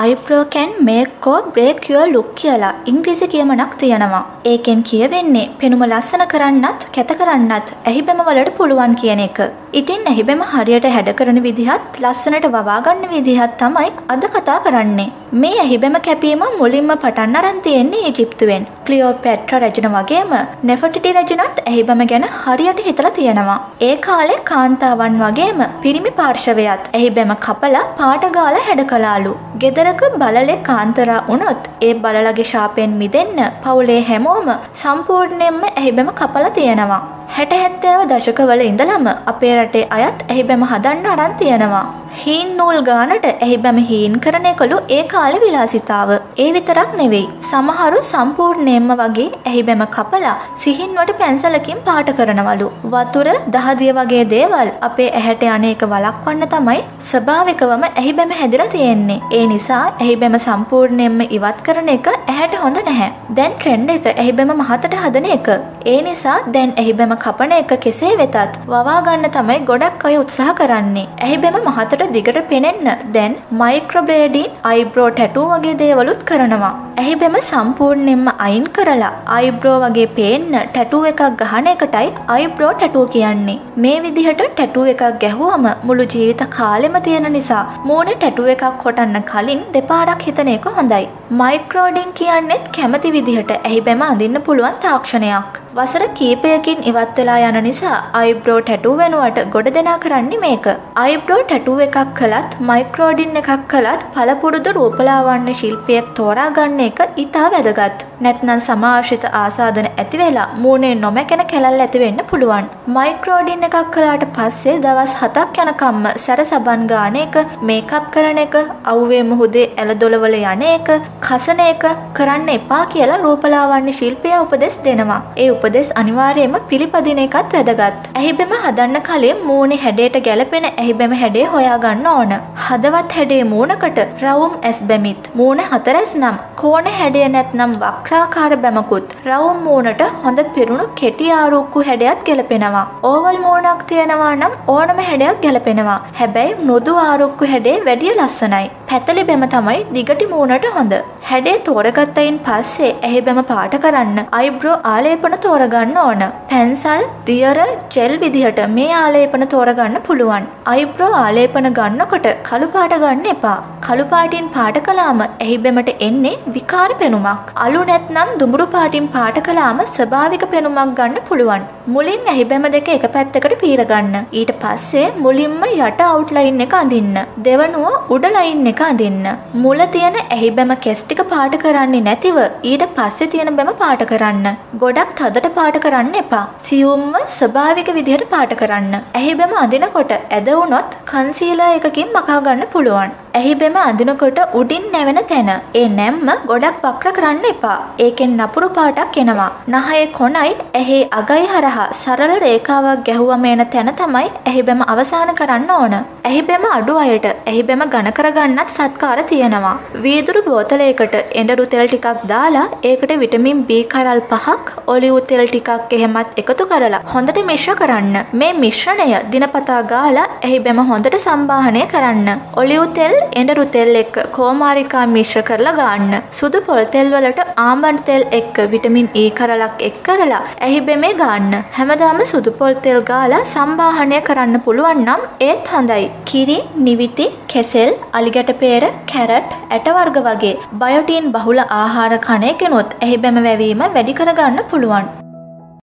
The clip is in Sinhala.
eyebrow can make or break your look කියලා ඉංග්‍රීසි කියමනක් තියෙනවා. ඒකෙන් කියවෙන්නේ පෙනුම ලස්සන කරන්නත් කැත කරන්නත් ඇහිබැම වලට පුළුවන් කියන එක. ඉතින් ඇහිබැම හරියට හැඩ කරන විදිහත් ලස්සනට වවා ගන්න විදිහත් තමයි අද කතා කරන්නේ. මේ ඇහිබැම කැපීම මුලින්ම පටන් අරන් තියෙන්නේ ඊජිප්තුවෙන්. ක්ලියෝපැට්‍රා රජන වගේම නෙෆටිටි රජනත් ඇහිබැම ගැන හරියට හිතලා තියෙනවා. ඒ කාලේ කාන්තාවන් වගේම පිරිමි පාර්ශවයත් ඇහිබැම කපලා පාට ගාලා හැඩ කළාලු. ගෙදරක බලලෙ කාන්තරා වුණොත් ඒ බලලගේ ශාපයෙන් මිදෙන්න පවුලේ හැමෝම සම්පූර්ණයෙන්ම ඇහිබැම කපලා තියෙනවා. හැට හැත්තෑව දශකවල ඉඳලම අපේ රටේ අයත් ඇහිබැම හදන්න අරන් තියෙනවා. හීන් නූල් ගානට ඇහි බැම හීන් කරණය කළු ඒ කාලෙ විලාසිතාව. ඒ විතරක් නෙවෙයි. සමහරු සම්පූර්ණයෙන්ම වගේ ඇහි බැම කපලා සිහින්වට පැන්සලකින් පාට කරනවලු. වතුර දහදිය වගේ දේවල් අපේ ඇහැට යන එක වළක්වන්න තමයි ස්වභාවිකවම ඇහි බැම හැදිලා තියෙන්නේ. ඒ නිසා ඇහි බැම සම්පූර්ණයෙන්ම ඉවත් කරන එක ඇහැට හොඳ නැහැ. දැන් ට්‍රෙන්ඩ් එක ඇහි බැම මහතට හදන එක. ඒ නිසා දැන් ඇහි බැම කපන එක කෙසේ වෙතත් වවා ගන්න තමයි ගොඩක් අය උත්සාහ කරන්නේ. ඇහි බැම මහතට දිගට පෙනෙන්න දැන් මයික්‍රබ්ලේඩින් අයිබ්‍රෝ ටැටූ වගේ දේවලුත් කරනවා. ඇහි බෙම සම්පූර්ණයෙන්ම අයින් කරලා අයිබ්‍රෝ වගේ පේන්න ටැටූ එකක් ගහන එකටයි අයිබ්‍රෝ ටැටූ කියන්නේ. මේ විදිහට ටැටූ එකක් ගැහුවම මුළු ජීවිත කාලෙම තියෙන නිසා මූණේ ටැටූ එකක් කොටන්න කලින් දෙපාරක් හිතන එක හොඳයි. මයික්‍රෝඩින් කියන්නෙත් කැමති විදිහට ඇහි බැම අඳින්න පුළුවන් තාක්ෂණයක්. වසර කීපයකින් ඉවත් වෙලා යන නිසා අයිබ්‍රෝ ටැටූ වෙනුවට ගොඩ දෙනා කරන්නේ මේක. අයිබ්‍රෝ ටැටූ එකක් කළත් මයික්‍රෝඩින් එකක් කළත් පළපුරුදු රූපලාවන්‍ය ශිල්පියෙක් තෝරා ගන්න එක ඉතා වැදගත්. නැත්නම් සමාශ්‍රිත ආසාදන ඇති වෙලා මූණේ නොමැකෙන කැලල් ඇති වෙන්න පුළුවන්. මයික්‍රෝඩින් එකක් කළාට පස්සේ දවස් 7ක් යනකම්ම සැර සබන් ගාන එක, මේකප් කරන එක, අවුවේ මුහුදේ ඇලදොලවල යන එක, කසන එක කරන්න එපා කියලා රූපලාවන්‍ය ශිල්පියා උපදෙස් දෙනවා. ඒ උපදෙස් අනිවාර්යයෙන්ම පිළිපදින එකත් වැදගත්. ඇහිබෙම හදන්න කලින් මූණේ හැඩයට ගැලපෙන ඇහිබෙම හැඩේ හොයාගන්න ඕන. හදවත් හැඩේ මූණකට රවුම් ඇස් බැමිත් මූණ හතරැස් නම් කෝණ හැඩය නැත්නම් වක්‍රාකාර බැමකුත් රවුම් මූණට හොඳ පිරුණු කෙටි ආරුක්කු හැඩයක් ගැලපෙනවා. ඕවල් මූණක් තියෙනවා නම් ඕනම හැඩයක් ගැලපෙනවා. හැබැයි මෘදු ආරුක්කු හැඩේ වැඩිය ලස්සනයි. පැතලි බැම තමයි දිගටි මූණට හොඳ. හැඩේ තෝරගත්තයින් පස්සේ ඇහි බැම පාට කරන්න අයිබ්‍රෝ ආලේපන තෝරගන්න ඕන. පැන්සල් දියර ජෙල් විදිහට මේ ආලේපන තෝරගන්න පුළුවන්. අයිබ්‍රෝ ආලේපන ගන්නකොට කළු පාට ගන්න එපා. කළු පාටින් පාට කළාම ඇහි බැමට එන්නේ විකාර පෙනුමක්. අලු නැත්නම් දුඹුරු පාටින් පාට කළාම ස්වභාවික පෙනුමක් ගන්න පුළුවන්. මුලින් ඇහි බැම දෙක එක පැත්තකට පීරගන්න. ඊට පස්සේ මුලින්ම යට අවුට්ලයින් එක අඳින්න. දෙවනුව උඩ ලයින් එක අඳින්න. මුල තියෙන ඇහි බැම කෙස් ටික පාට කරන්නේ නැතිව ඊට පස්සේ තියෙන බැම පාට කරන්න. ගොඩක් තදට පාට කරන්න එපා. සියුම්ව ස්වභාවික විදිහට පාට කරන්න. ඇහි බැම අඳිනකොට ඇද වුණොත් කන්සීලර් එකකින් මකා ගන්න පුළුවන්. ඇහි බෙම අඳිනකොට උඩින් නැවෙන තැන. ඒ නැම්ම ගොඩක් වක්‍ර කරන්න එපා. ඒකෙන් නපුරු පාටක් එනවා. නහයේ කොනයි ඇහි අගයි හරහා සරල රේඛාවක් ගැහුවම එන තැන තමයි ඇහි බෙම අවසාන කරන්න ඕන. ඇහි බෙම අඩු අයට ඇහි බෙම ඝන කරගන්නත් සත්කාර තියෙනවා. වීදුරු බෝතලයකට එඬරු තෙල් ටිකක් දාලා ඒකට විටමින් B කරල් පහක් ඔලිව් තෙල් ටිකක් එහෙමත් එකතු කරලා හොඳට මිශ්‍ර කරන්න. මේ මිශ්‍රණය දිනපතා ගාලා ඇහි බෙම හොඳට සම්බාහනය කරන්න. ඔලිව් තෙල් එඬරු තෙල් එක්ක කෝමාරිකා මිශ්‍ර කරලා ගන්න. සුදු පොල් තෙල් වලට ආමන්ඩ් තෙල් එක්ක විටමින් E කරලක් එක් කරලා ඇහි බෙමේ ගන්න. හැමදාම සුදු පොල් තෙල් ගාලා සම්බාහනය කරන්න පුළුවන් නම් ඒත් හොඳයි. කිරි, නිවිති, කෙසෙල්, අලිගැට peer, කැරට්, ඇට වර්ග වගේ බයොටින් බහුල ආහාර කන එකනොත් ඇහි බැම වැවීම වැඩි කරගන්න පුළුවන්.